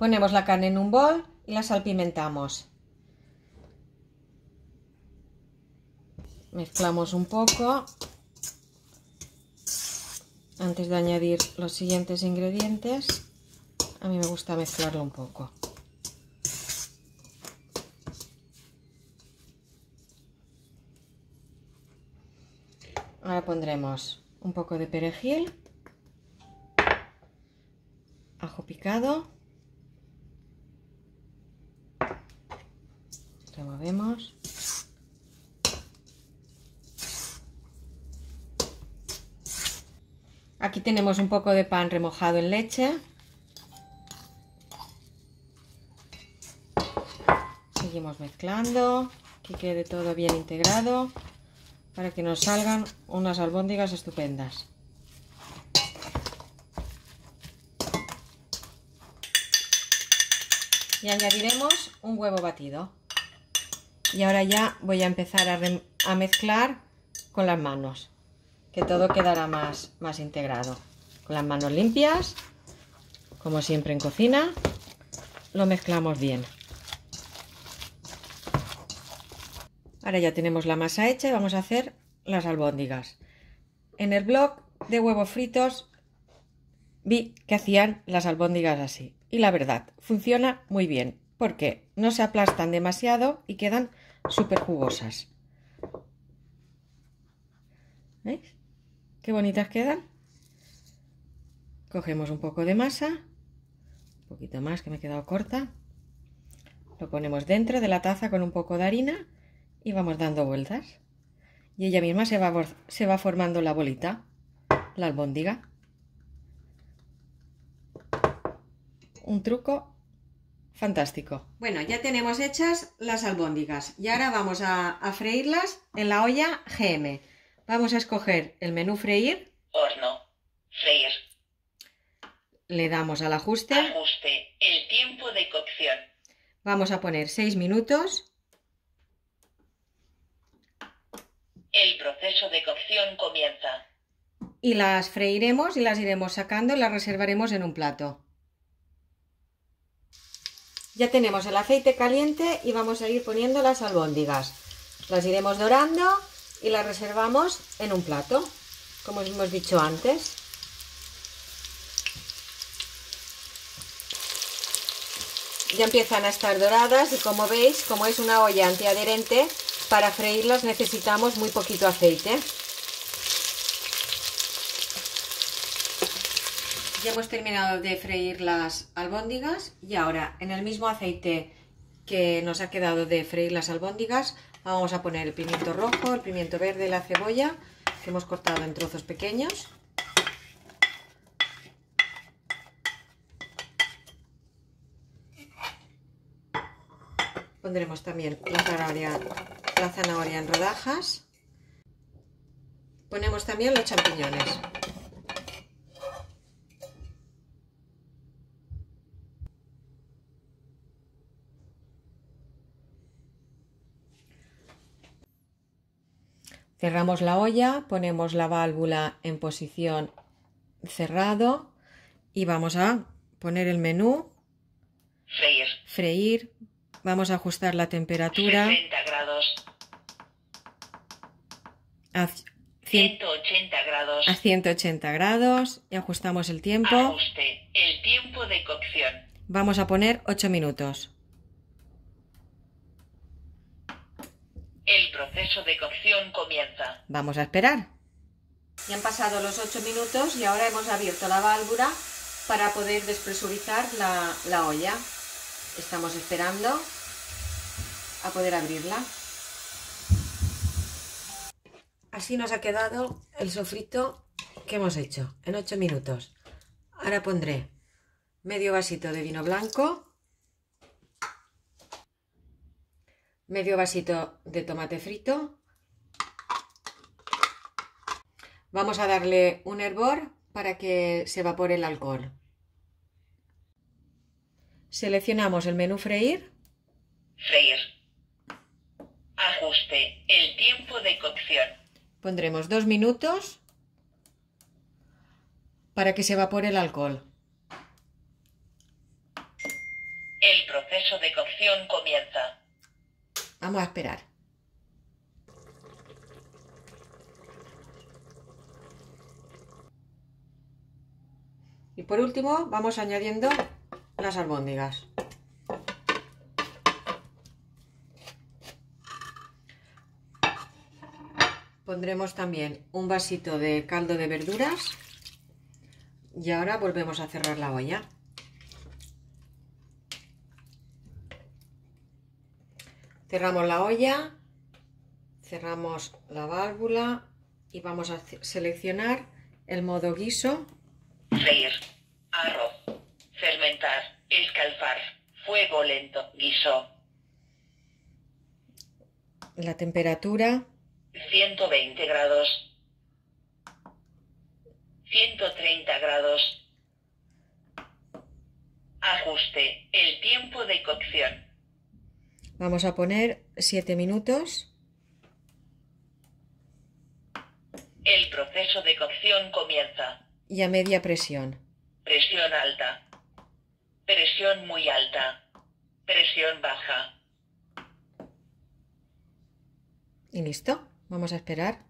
Ponemos la carne en un bol y la salpimentamos. Mezclamos un poco antes de añadir los siguientes ingredientes. A mí me gusta mezclarlo un poco. Ahora pondremos un poco de perejil, ajo picado, removemos. Aquí tenemos un poco de pan remojado en leche. Seguimos mezclando, que quede todo bien integrado para que nos salgan unas albóndigas estupendas. Y añadiremos un huevo batido. Y ahora ya voy a empezar a, mezclar con las manos, que todo quedará más, más integrado. Con las manos limpias, como siempre en cocina, lo mezclamos bien. Ahora ya tenemos la masa hecha y vamos a hacer las albóndigas. En el blog de huevos fritos vi que hacían las albóndigas así. Y la verdad, funciona muy bien, porque no se aplastan demasiado y quedan súper jugosas. ¿Veis? Qué bonitas quedan. Cogemos un poco de masa, un poquito más que me he quedado corta. Lo ponemos dentro de la taza con un poco de harina y vamos dando vueltas. Y ella misma se va, se va formando la bolita, la albóndiga. Un truco fantástico. Bueno, ya tenemos hechas las albóndigas y ahora vamos a, a freírlas en la olla GM. Vamos a escoger el menú freír. Horno. Freír. Le damos al ajuste. Ajuste. El tiempo de cocción. Vamos a poner 6 minutos. El proceso de cocción comienza. Y las freiremos y las iremos sacando y las reservaremos en un plato. Ya tenemos el aceite caliente y vamos a ir poniendo las albóndigas. Las iremos dorando y las reservamos en un plato, como hemos dicho antes. Ya empiezan a estar doradas y como veis, como es una olla antiadherente, para freírlas necesitamos muy poquito aceite. Ya hemos terminado de freír las albóndigas y ahora en el mismo aceite que nos ha quedado de freír las albóndigas vamos a poner el pimiento rojo, el pimiento verde la cebolla que hemos cortado en trozos pequeños. Pondremos también la zanahoria la zanahoria en rodajas. Ponemos también los champiñones. Cerramos la olla, ponemos la válvula en posición cerrado y vamos a poner el menú. Freír. Freír. Vamos a ajustar la temperatura. 60 grados. A 180 grados. A 180 grados y ajustamos el tiempo. Ajuste. El tiempo de cocción. Vamos a poner 8 minutos. El proceso de cocción comienza. Vamos a esperar. Ya han pasado los 8 minutos y ahora hemos abierto la válvula para poder despresurizar la, la olla. Estamos esperando a poder abrirla. Así nos ha quedado el sofrito que hemos hecho en 8 minutos. Ahora pondré medio vasito de vino blanco, medio vasito de tomate frito. Vamos a darle un hervor para que se evapore el alcohol. Seleccionamos el menú freír. Freír. Ajuste. El tiempo de cocción. Pondremos dos minutos para que se evapore el alcohol. proceso de cocción comienza. Vamos a esperar. Y por último vamos añadiendo las albóndigas. Pondremos también un vasito de caldo de verduras y ahora volvemos a cerrar la olla. Cerramos la olla, cerramos la válvula y vamos a seleccionar el modo guiso. Freír, arroz, fermentar, escalfar, fuego lento, guiso. La temperatura 120 grados. 130 grados. Ajuste. El tiempo de cocción. Vamos a poner 7 minutos. El proceso de cocción comienza. Y a media presión. Presión alta. Presión muy alta. Presión baja. Y listo. Vamos a esperar.